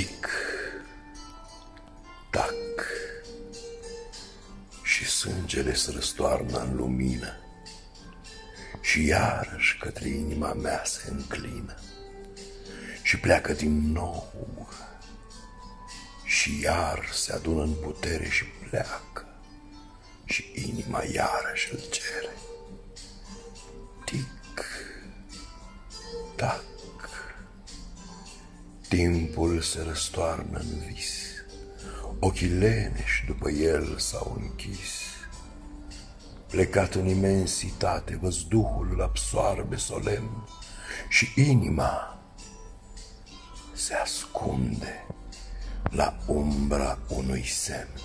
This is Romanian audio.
Tic, tac. Și sângele se răstoarnă în lumină și iarăși către inima mea se înclină și pleacă din nou și iar se adună în putere și pleacă și inima iarăși îl cere. Tic, tac timpul se răstoarnă în vis, ochii leneși după el s-au închis. Plecat în imensitate, văzduhul îl absoarbe solemn și inima se ascunde la umbra unui semn.